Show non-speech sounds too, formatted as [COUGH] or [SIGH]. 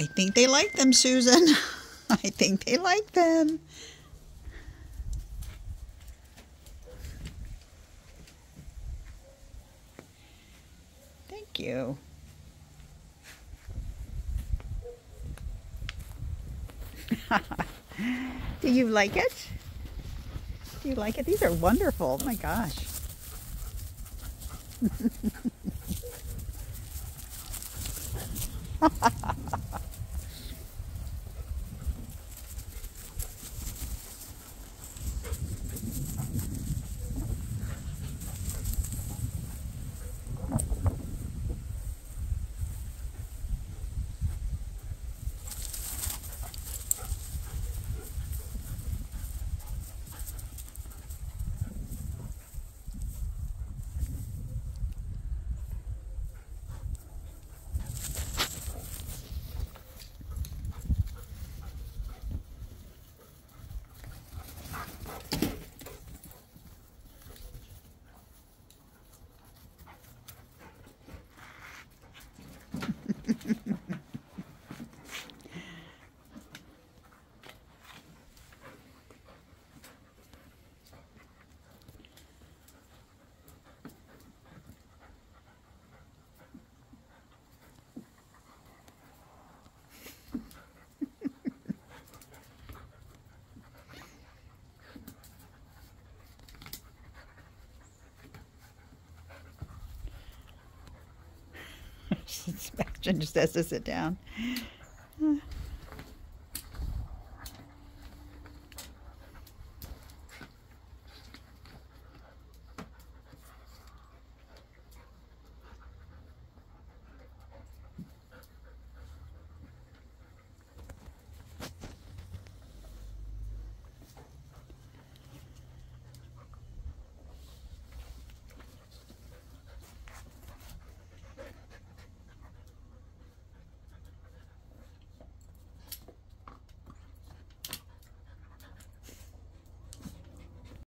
I think they like them, Susan. [LAUGHS] I think they like them. Thank you. [LAUGHS] Do you like it? Do you like it? These are wonderful. Oh my gosh. [LAUGHS] Sebastian just has to sit down.